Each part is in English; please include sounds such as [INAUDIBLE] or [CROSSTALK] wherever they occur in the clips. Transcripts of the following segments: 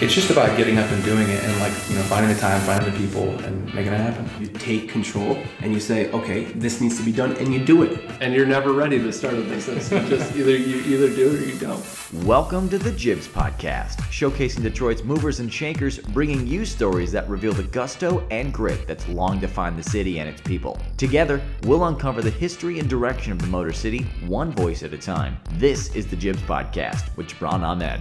it's just about getting up and doing it and like you know finding the time finding the people and making it happen. You take control and you say okay this needs to be done and you do it. And you're never ready to start a business. You just [LAUGHS] either you either do it or you don't. Welcome to the jibs podcast showcasing detroit's movers and shakers bringing you stories that reveal the gusto and grit that's long defined the city and its people. Together we'll uncover the history and direction of the motor city one voice at a time. This is the jibs podcast with Jibran Ahmed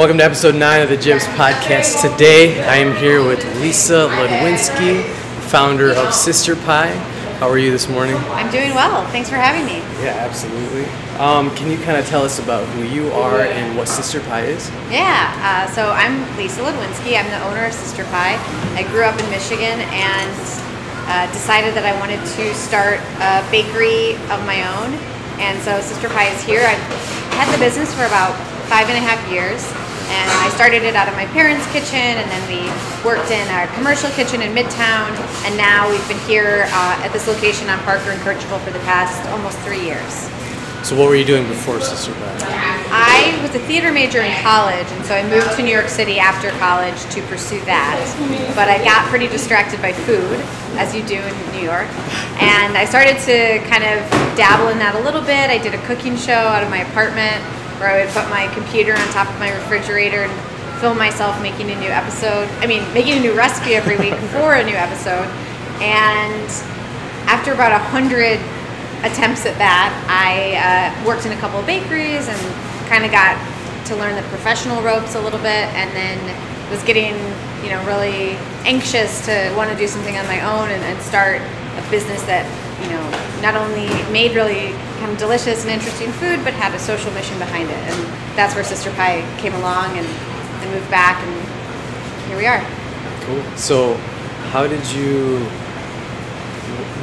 Welcome to episode 9 of the Jibs podcast. Today I am here with Lisa Ludwinski, founder of Sister Pie. How are you this morning? I'm doing well. Thanks for having me. Yeah, absolutely. Um, can you kind of tell us about who you are and what Sister Pie is? Yeah, uh, so I'm Lisa Ludwinski. I'm the owner of Sister Pie. I grew up in Michigan and uh, decided that I wanted to start a bakery of my own. And so Sister Pie is here. I've had the business for about five and a half years. And I started it out of my parents' kitchen, and then we worked in our commercial kitchen in Midtown, and now we've been here uh, at this location on Parker and Kercheval for the past almost three years. So what were you doing before Sister? I was a theater major in college, and so I moved to New York City after college to pursue that. But I got pretty distracted by food, as you do in New York, and I started to kind of dabble in that a little bit. I did a cooking show out of my apartment where I would put my computer on top of my refrigerator and film myself making a new episode. I mean, making a new recipe every week [LAUGHS] for a new episode. And after about a hundred attempts at that, I uh, worked in a couple of bakeries and kind of got to learn the professional ropes a little bit, and then was getting, you know, really anxious to want to do something on my own and, and start a business that you know, not only made really kind of delicious and interesting food, but had a social mission behind it. And that's where Sister Pie came along and, and moved back, and here we are. Cool. So, how did you?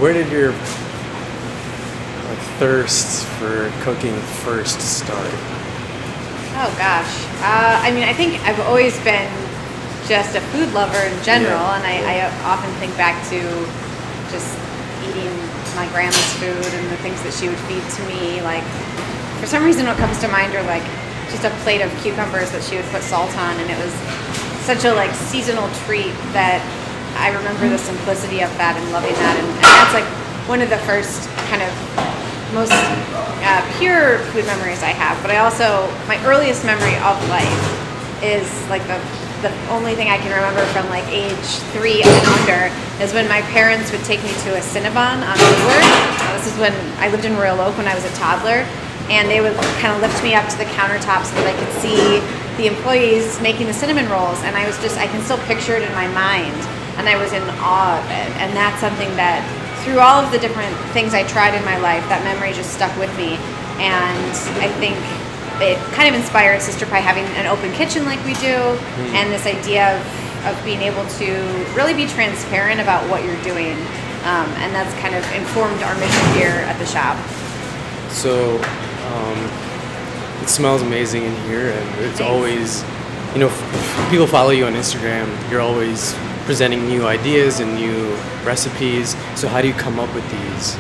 Where did your like thirst for cooking first start? Oh gosh, uh, I mean, I think I've always been just a food lover in general, yeah. and I, I often think back to just eating my grandma's food and the things that she would feed to me. Like, for some reason, what comes to mind are like just a plate of cucumbers that she would put salt on, and it was such a like seasonal treat that I remember the simplicity of that and loving that, and, and that's like one of the first kind of most uh, pure food memories I have. But I also my earliest memory of life is like the the only thing I can remember from like age three and under is when my parents would take me to a Cinnabon on Woodward. This is when I lived in Royal Oak when I was a toddler, and they would kind of lift me up to the countertop so that I could see the employees making the cinnamon rolls, and I was just I can still picture it in my mind, and I was in awe of it, and that's something that through all of the different things I tried in my life, that memory just stuck with me, and I think it kind of inspired Sister Pie having an open kitchen like we do, mm. and this idea of, of being able to really be transparent about what you're doing. Um, and that's kind of informed our mission here at the shop. So, um, it smells amazing in here, and it's Thanks. always, you know, people follow you on Instagram. You're always presenting new ideas and new recipes. So, how do you come up with these?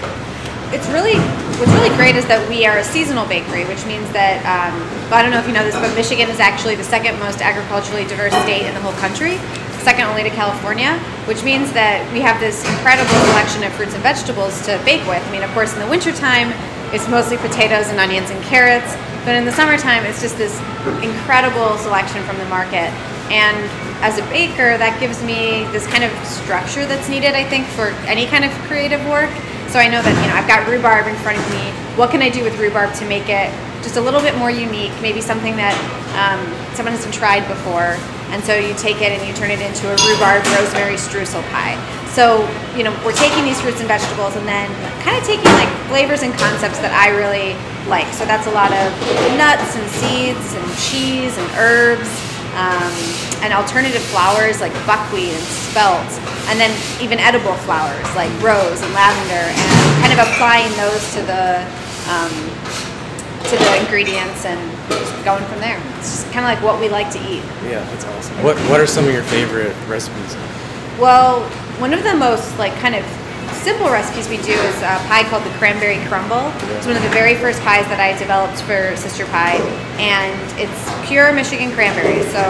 It's really what's really great is that we are a seasonal bakery, which means that um, well, I don't know if you know this, but Michigan is actually the second most agriculturally diverse state in the whole country, second only to California, which means that we have this incredible selection of fruits and vegetables to bake with. I mean, of course, in the wintertime, it's mostly potatoes and onions and carrots, but in the summertime, it's just this incredible selection from the market. And as a baker, that gives me this kind of structure that's needed, I think, for any kind of creative work. So I know that, you know, I've got rhubarb in front of me. What can I do with rhubarb to make it just a little bit more unique? Maybe something that um, someone hasn't tried before. And so you take it and you turn it into a rhubarb rosemary streusel pie. So, you know, we're taking these fruits and vegetables and then kind of taking like flavors and concepts that I really like. So that's a lot of nuts and seeds and cheese and herbs um, and alternative flours like buckwheat and spelt, and then even edible flowers like rose and lavender, and kind of applying those to the um, to the ingredients and just going from there. It's just kind of like what we like to eat. Yeah, that's awesome. What What are some of your favorite recipes? Well, one of the most like kind of simple recipes we do is a pie called the cranberry crumble. It's one of the very first pies that I developed for Sister Pie, and it's pure Michigan cranberries. So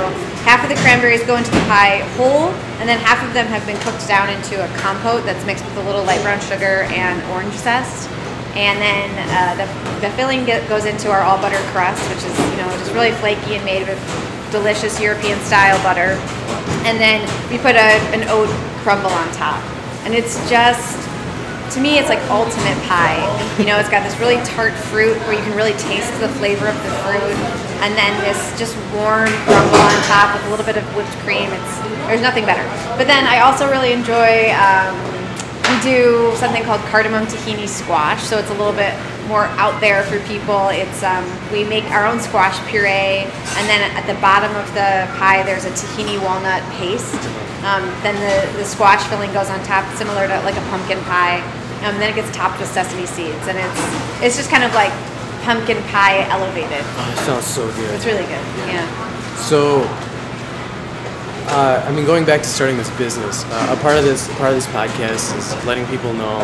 half of the cranberries go into the pie whole, and then half of them have been cooked down into a compote that's mixed with a little light brown sugar and orange zest. And then uh, the, the filling get, goes into our all butter crust, which is you know just really flaky and made with delicious European style butter. And then we put a, an oat crumble on top, and it's just to me it's like ultimate pie. You know, it's got this really tart fruit where you can really taste the flavor of the fruit, and then this just warm crumble on top with a little bit of whipped cream. It's there's nothing better. But then I also really enjoy. Um, we do something called cardamom tahini squash, so it's a little bit more out there for people. It's um, we make our own squash puree, and then at the bottom of the pie there's a tahini walnut paste. Um, then the, the squash filling goes on top, similar to like a pumpkin pie. Um, then it gets topped with sesame seeds, and it's it's just kind of like pumpkin pie elevated. Oh, it sounds so good. It's really good. Yeah. So, uh, I mean, going back to starting this business, uh, a part of this part of this podcast is letting people know,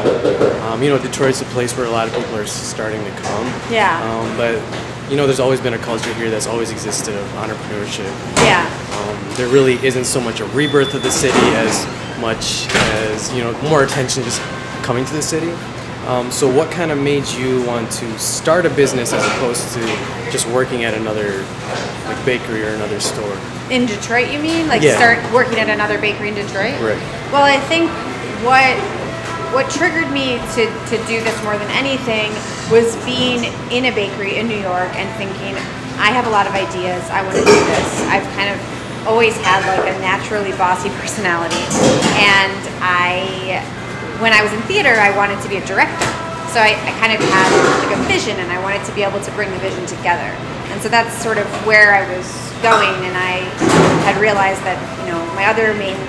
um, you know, Detroit's a place where a lot of people are starting to come. Yeah. Um, but you know, there's always been a culture here that's always existed of entrepreneurship. Yeah. Um, there really isn't so much a rebirth of the city as much as you know more attention just coming to the city. Um, so, what kind of made you want to start a business as opposed to just working at another like bakery or another store? In Detroit, you mean? Like Yeah. start working at another bakery in Detroit? Right. Well, I think what what triggered me to, to do this more than anything was being in a bakery in New York and thinking, I have a lot of ideas. I want to do this. I've kind of always had like a naturally bossy [LAUGHS] personality, and I when I was in theater, I wanted to be a director. So I, I kind of had like a vision, and I wanted to be able to bring the vision together. And so that's sort of where I was going, and I had realized that you know my other main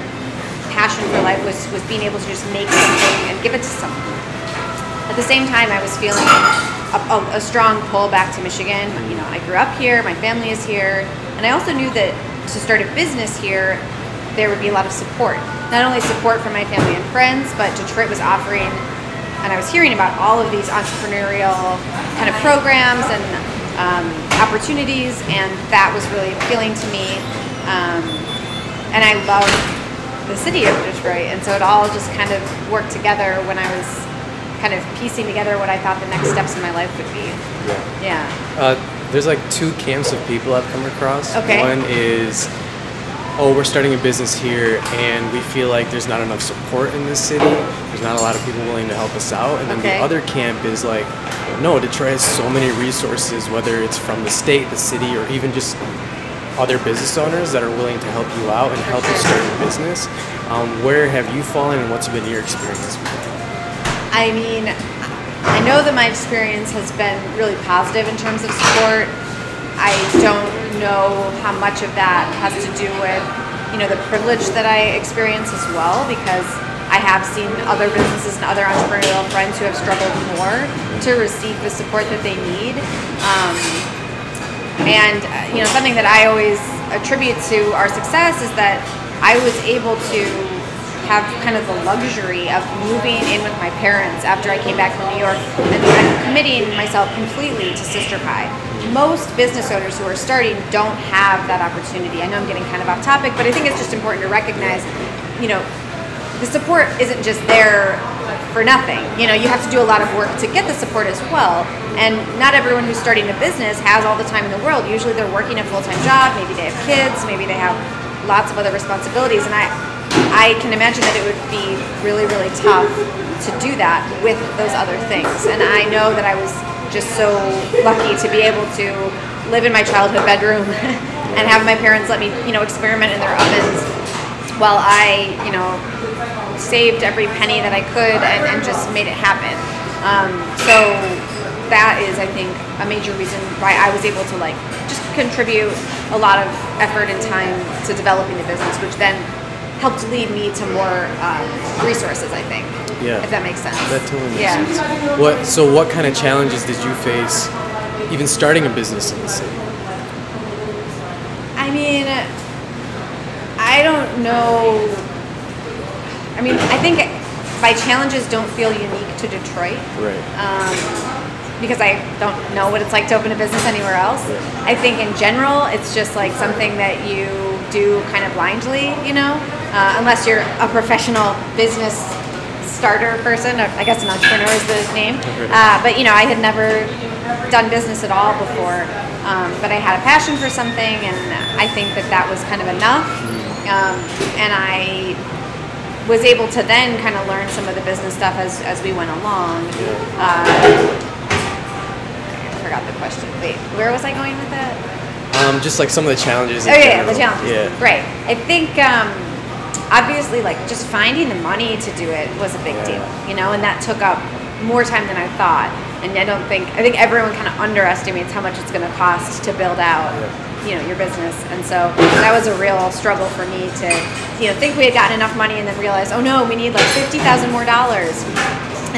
passion for life was was being able to just make something and give it to someone. At the same time, I was feeling a, a, a strong pull back to Michigan. You know, I grew up here, my family is here, and I also knew that to start a business here, there would be a lot of support. Not only support from my family and friends, but Detroit was offering, and I was hearing about all of these entrepreneurial kind of programs and um, opportunities, and that was really appealing to me. Um, and I love the city of Detroit, and so it all just kind of worked together when I was kind of piecing together what I thought the next steps in my life would be. Yeah. Uh, there's like two camps of people I've come across. Okay. One is, oh, we're starting a business here, and we feel like there's not enough support in this city. There's not a lot of people willing to help us out. And then Okay. the other camp is like, no, Detroit has so many resources, whether it's from the state, the city, or even just other business owners that are willing to help you out and help you start your business. Um, where have you fallen, and what's been your experience with that? I mean, I know that my experience has been really positive in terms of support. I don't know how much of that has to do with, you know, the privilege that I experience as well, because I have seen other businesses and other entrepreneurial friends who have struggled more to receive the support that they need. Um, and you know, something that I always attribute to our success is that I was able to have kind of the luxury of moving in with my parents after I came back from New York and committing myself completely to Sister Pie. Most business owners who are starting don't have that opportunity. I know I'm getting kind of off topic, but I think it's just important to recognize, you know, the support isn't just there for nothing. You know, you have to do a lot of work to get the support as well. And not everyone who's starting a business has all the time in the world. Usually they're working a full-time job, maybe they have kids, maybe they have lots of other responsibilities. And I I can imagine that it would be really, really tough to do that with those other things. And I know that I was just so lucky to be able to live in my childhood bedroom [LAUGHS] and have my parents let me, you know, experiment in their ovens while I, you know, saved every penny that I could and, and just made it happen. Um, so that is, I think, a major reason why I was able to like just contribute a lot of effort and time to developing the business, which then helped lead me to more um, resources. I think, Yeah. if that makes sense. That totally makes yeah. sense. What? So, what kind of challenges did you face, even starting a business in the city? I mean, I don't know. I mean, I think my challenges don't feel unique to Detroit Right. um, because I don't know what it's like to open a business anywhere else. I think in general, it's just like something that you do kind of blindly, you know, uh, unless you're a professional business starter person. I guess an entrepreneur is the name. [LAUGHS] Uh, but you know, I had never done business at all before. Um, but I had a passion for something, and I think that that was kind of enough. Um, and I was able to then kind of learn some of the business stuff as, as we went along. Uh, I forgot the question. Wait, where was I going with that? Um, just like some of the challenges. Oh yeah, the challenges. Yeah. Right. I think um, obviously like just finding the money to do it was a big deal, you know, and that took up more time than I thought. And I don't think I think everyone kind of underestimates how much it's going to cost to build out, you know, your business. And so that was a real struggle for me to, you know, think we had gotten enough money and then realize, oh no, we need like fifty thousand more dollars.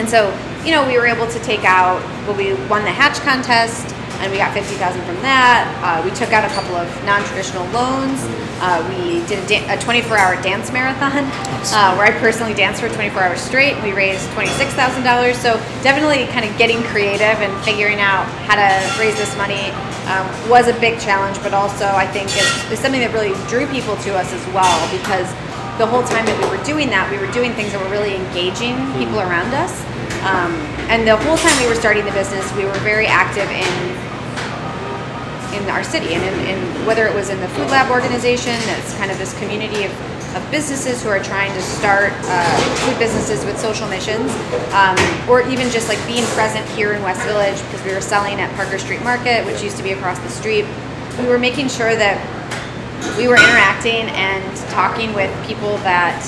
And so, you know, we were able to take out, well, we won the hatch contest and we got 50,000 from that. Uh, we took out a couple of non-traditional loans. Uh, we did a, da- a 24-hour dance marathon uh, where I personally danced for 24 hours straight. We raised $26,000. So definitely kind of getting creative and figuring out how to raise this money um, was a big challenge, but also I think it's, it's something that really drew people to us as well because the whole time that we were doing that, we were doing things that were really engaging people around us. Um, and the whole time we were starting the business, we were very active in in our city and in, in whether it was in the food lab organization that's kind of this community of, of businesses who are trying to start uh, food businesses with social missions um, or even just like being present here in west village because we were selling at parker street market which used to be across the street we were making sure that we were interacting and talking with people that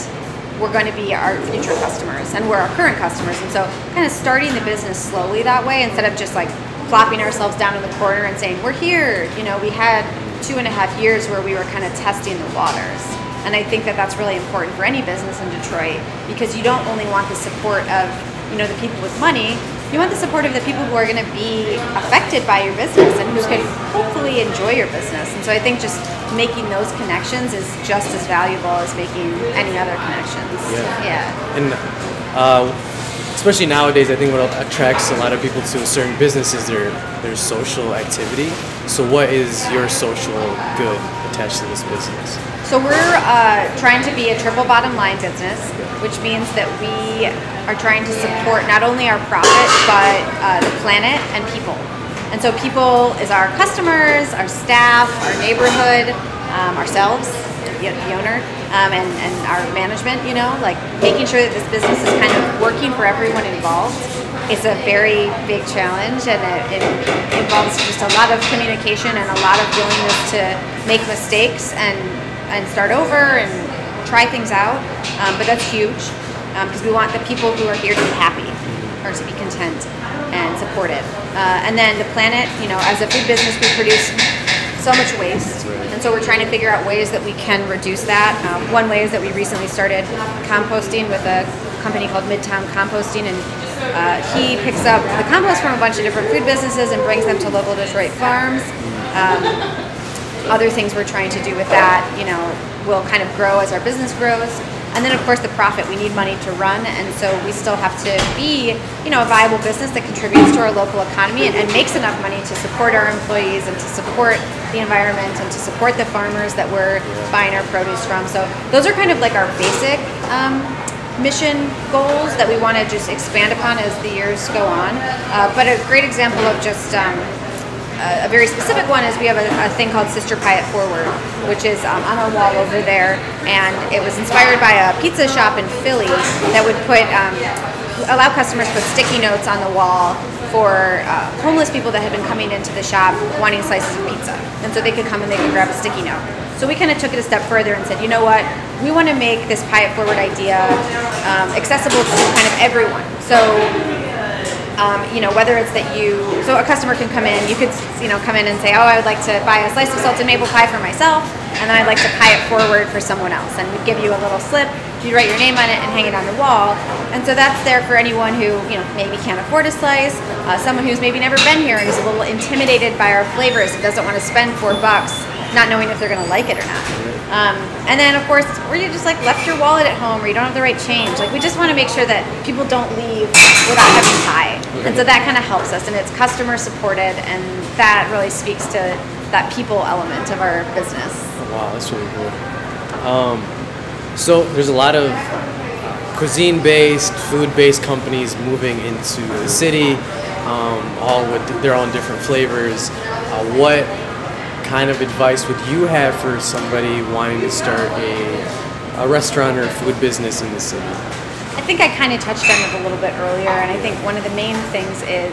were going to be our future customers and were our current customers. And so, kind of starting the business slowly that way instead of just like flopping ourselves down in the corner and saying, We're here. You know, we had two and a half years where we were kind of testing the waters. And I think that that's really important for any business in Detroit because you don't only want the support of, you know, the people with money, you want the support of the people who are going to be affected by your business and who can hopefully enjoy your business. And so I think just making those connections is just as valuable as making any other connections. Yeah. Yeah. And uh, especially nowadays, I think what attracts a lot of people to a certain business is their their social activity. So, what is your social good attached to this business? So we're uh, trying to be a triple bottom line business, which means that we are trying to support not only our profit but uh, the planet and people. And so people is our customers, our staff, our neighborhood, um, ourselves, the, the owner, um, and, and our management. You know, like making sure that this business is kind of working for everyone involved. It's a very big challenge, and it, it involves just a lot of communication and a lot of willingness to make mistakes and and start over and try things out. Um, but that's huge because we want the people who are here to be happy or to be content and supported. Uh, and then the planet, you know, as a food business, we produce so much waste. And so we're trying to figure out ways that we can reduce that. Um, one way is that we recently started composting with a company called Midtown Composting, and uh, he picks up the compost from a bunch of different food businesses and brings them to local Detroit farms. Um, other things we're trying to do with that, you know, will kind of grow as our business grows. And then, of course, the profit. We need money to run, and so we still have to be, you know, a viable business that contributes to our local economy and, and makes enough money to support our employees and to support the environment and to support the farmers that we're buying our produce from. So those are kind of like our basic um, mission goals that we want to just expand upon as the years go on. Uh, but a great example of just um, a very specific one is we have a, a thing called Sister Pie It Forward, which is um, on our wall over there, and it was inspired by a pizza shop in Philly that would put um, allow customers to put sticky notes on the wall for uh, homeless people that had been coming into the shop wanting slices of pizza, and so they could come and they could grab a sticky note. So we kind of took it a step further and said, you know what, we want to make this Pie It Forward idea um, accessible to kind of everyone. So um, you know, whether it's that you, so a customer can come in, you could, you know, come in and say, oh, I would like to buy a slice of salted maple pie for myself, and then I'd like to pie it forward for someone else. And we'd give you a little slip, you'd write your name on it and hang it on the wall. And so that's there for anyone who, you know, maybe can't afford a slice, uh, someone who's maybe never been here and is a little intimidated by our flavors and doesn't want to spend four bucks not knowing if they're going to like it or not. Um, and then, of course, where you just like left your wallet at home or you don't have the right change. Like, we just want to make sure that people don't leave without having pie. And so that kind of helps us, and it's customer supported, and that really speaks to that people element of our business. Wow, that's really cool. Um, so there's a lot of cuisine-based, food-based companies moving into the city, um, all with their own different flavors. Uh, what kind of advice would you have for somebody wanting to start a, a restaurant or food business in the city? I think I kind of touched on it a little bit earlier, and I think one of the main things is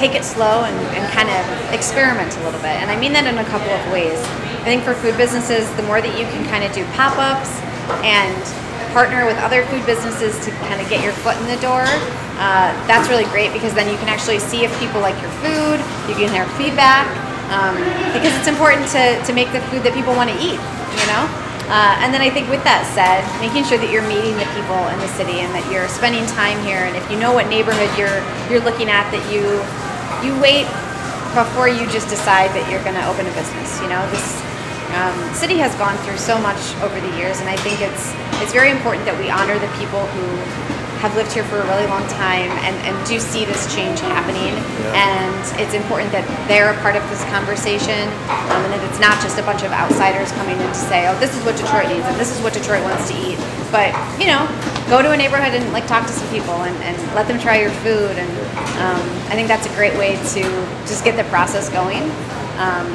take it slow and, and kind of experiment a little bit. And I mean that in a couple of ways. I think for food businesses, the more that you can kind of do pop ups and partner with other food businesses to kind of get your foot in the door, uh, that's really great because then you can actually see if people like your food, you can hear feedback, um, because it's important to, to make the food that people want to eat, you know? Uh, and then I think with that said, making sure that you're meeting the people in the city and that you're spending time here, and if you know what neighborhood you're you're looking at, that you you wait before you just decide that you're going to open a business. You know, this um, city has gone through so much over the years, and I think it's it's very important that we honor the people who have lived here for a really long time and, and do see this change happening. And it's important that they're a part of this conversation um, and that it's not just a bunch of outsiders coming in to say, oh, this is what Detroit needs and this is what Detroit wants to eat. But, you know, go to a neighborhood and like talk to some people and, and let them try your food. And um, I think that's a great way to just get the process going. Um,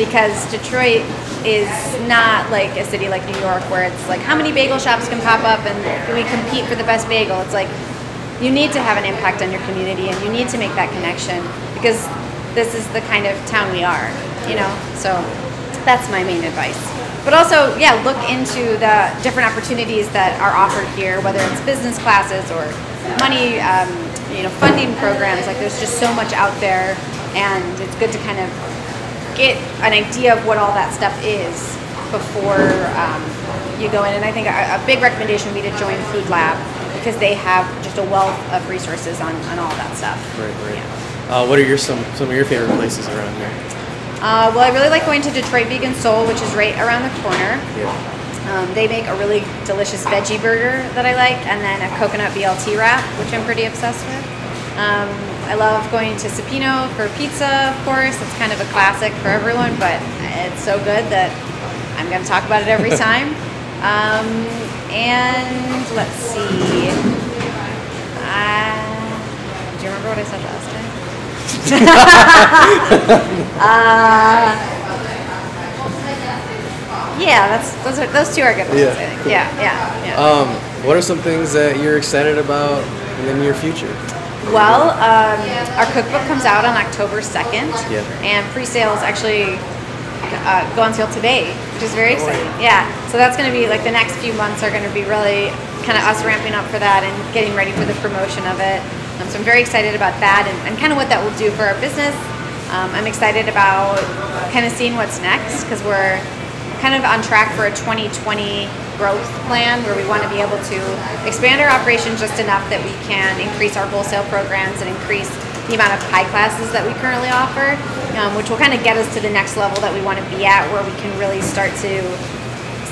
because Detroit is not like a city like New York where it's like how many bagel shops can pop up and we compete for the best bagel? It's like you need to have an impact on your community and you need to make that connection because this is the kind of town we are, you know? So that's my main advice. But also, yeah, look into the different opportunities that are offered here, whether it's business classes or money, um, you know, funding programs. Like there's just so much out there and it's good to kind of get an idea of what all that stuff is before um, you go in. And I think a, a, big recommendation would be to join Food Lab because they have just a wealth of resources on, on all that stuff. Right, right. Yeah. Uh, what are your some some of your favorite places around here? Uh, well, I really like going to Detroit Vegan Soul, which is right around the corner. Yeah. Um, they make a really delicious veggie burger that I like, and then a coconut BLT wrap, which I'm pretty obsessed with. Um, I love going to Supino for pizza, of course. It's kind of a classic for everyone, but it's so good that I'm going to talk about it every [LAUGHS] time. Um, and let's see. Uh, do you remember what I said last time? [LAUGHS] uh, yeah, that's those are those two are good ones. Yeah, I think. cool. Yeah, yeah, yeah. Um, what are some things that you're excited about in the near future? Well, um, our cookbook comes out on October 2nd, Yeah. and pre-sales actually uh, go on sale today, which is very exciting. Yeah, so that's going to be like the next few months are going to be really kind of us ramping up for that and getting ready for the promotion of it. Um, so I'm very excited about that and, and kind of what that will do for our business. Um, I'm excited about kind of seeing what's next because we're kind of on track for a 2020 growth plan where we want to be able to expand our operation just enough that we can increase our wholesale programs and increase the amount of pie classes that we currently offer, um, which will kind of get us to the next level that we want to be at where we can really start to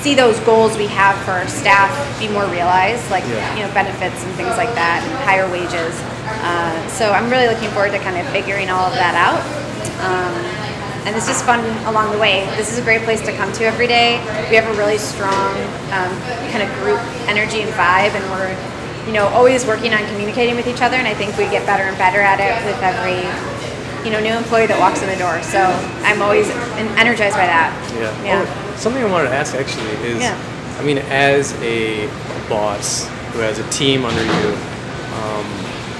see those goals we have for our staff be more realized, like you know benefits and things like that, and higher wages. Uh, so I'm really looking forward to kind of figuring all of that out. Um, and it's just fun along the way. This is a great place to come to every day. We have a really strong um, kind of group energy and vibe, and we're you know always working on communicating with each other. And I think we get better and better at it with every you know new employee that walks in the door. So I'm always energized by that. Yeah. Yeah. Oh, something I wanted to ask actually is, Yeah. I mean, as a boss who has a team under you, um,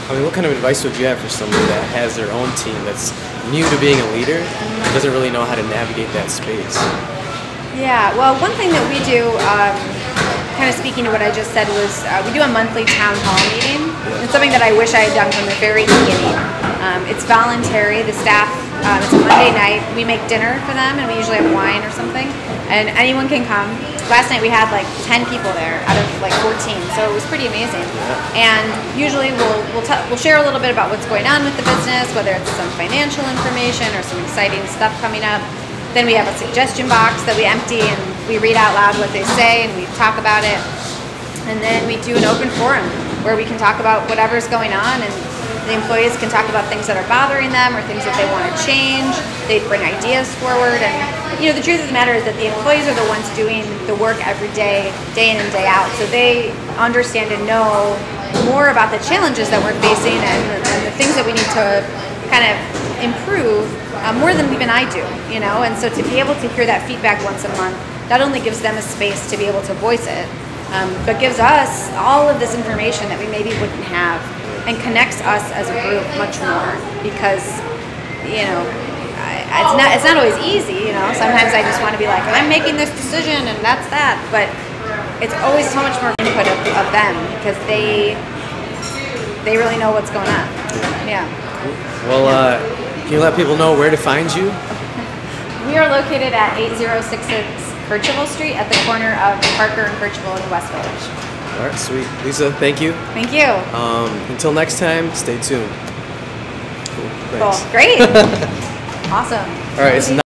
I mean, what kind of advice would you have for somebody that has their own team that's new to being a leader and doesn't really know how to navigate that space? Yeah, well, one thing that we do, um, kind of speaking to what I just said, was uh, we do a monthly town hall meeting. It's something that I wish I had done from the very beginning. Um, it's voluntary. The staff, um, it's a Monday night. We make dinner for them, and we usually have wine or something, and anyone can come. Last night we had like 10 people there out of like 14, so it was pretty amazing. And usually we'll we'll, we'll share a little bit about what's going on with the business, whether it's some financial information or some exciting stuff coming up. Then we have a suggestion box that we empty and we read out loud what they say and we talk about it. And then we do an open forum where we can talk about whatever's going on and the employees can talk about things that are bothering them or things that they want to change. They bring ideas forward and you know the truth of the matter is that the employees are the ones doing the work every day, day in and day out. So they understand and know more about the challenges that we're facing and, and the things that we need to kind of improve uh, more than even I do, you know. And so to be able to hear that feedback once a month not only gives them a space to be able to voice it, um, but gives us all of this information that we maybe wouldn't have, and connects us as a group much more because, you know. I- It's not. It's not always easy, you know. Sometimes I just want to be like, I'm making this decision, and that's that. But it's always so much more input of, of them because they they really know what's going on. Yeah. Well, uh, can you let people know where to find you? We are located at 8066 Kercheval Street at the corner of Parker and Kercheval in West Village. All right, sweet. Lisa, thank you. Thank you. Um, until next time, stay tuned. Cool. Cool. Great. [LAUGHS] awesome. All right, it's